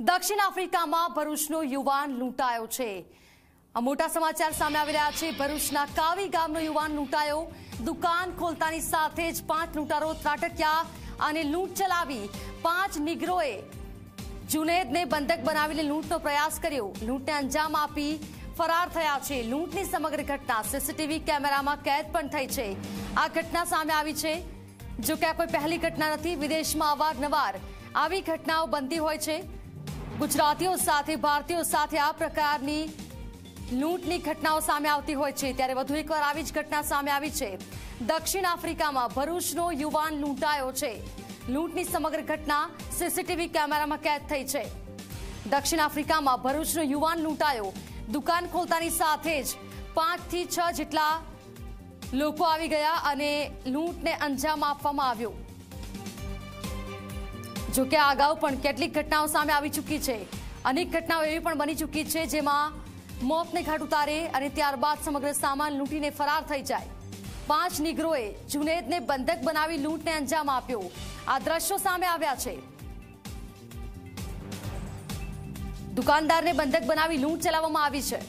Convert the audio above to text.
દક્ષિણ આફ્રિકામાં ભરૂચનો યુવાન લૂંટાયો છે. આ મોટા સમાચાર સામે આવી રહ્યા છે. ભરૂચના કાવી ગામનો યુવાન લૂંટાયો. દુકાન ખોલતાની સાથે જ પાંચ લૂંટારો ત્રાટક્યા અને લૂંટ ચલાવી પાંચ નિગ્રોએ જુનેદને બંધક બનાવીને લૂંટનો પ્રયાસ કર્યો. લૂંટને અંજામ આપી ફરાર થયા છે. લૂંટની સમગ્ર ઘટના સીસીટીવી કેમેરામાં કેદ પણ થઈ છે. આ ઘટના સામે આવી છે. જો કે આ કોઈ પહેલી ઘટના નથી. વિદેશમાં અવારનવાર આવી ઘટનાઓ બનતી હોય છે. ગુજરાતીઓ સાથે, ભારતીયો સાથે આ પ્રકારની લૂંટની ઘટનાઓ સામે આવતી હોય છે. ત્યારે વધુ એકવાર આવી જ ઘટના સામે આવી છે. દક્ષિણ આફ્રિકામાં ભરૂચનો યુવાન લૂંટાયો છે. લૂંટની સમગ્ર ઘટના સીસીટીવી કેમેરામાં કેદ થઈ છે. દક્ષિણ આફ્રિકામાં ભરૂચનો યુવાન લૂંટાયો. દુકાન ખોલતાની સાથે જ પાંચથી છ જેટલા લોકો આવી ગયા અને લૂંટને અંજામ આપવામાં આવ્યો. જો કે આ અગાઉ પણ કેટલીક ઘટનાઓ સામે આવી ચૂકી છે. અનેક ઘટનાઓ એવી પણ બની ચૂકી છે જેમાં મોતને ઘાટ ઉતારે અને ત્યારબાદ સમગ્ર સામાન લૂંટીને ફરાર થઈ જાય. પાંચ નિગ્રોએ જુનેદને બંધક બનાવી લૂંટને અંજામ આપ્યો. આ દ્રશ્યો સામે આવ્યા છે. દુકાનદારને બંધક બનાવી લૂંટ ચલાવવામાં આવી છે.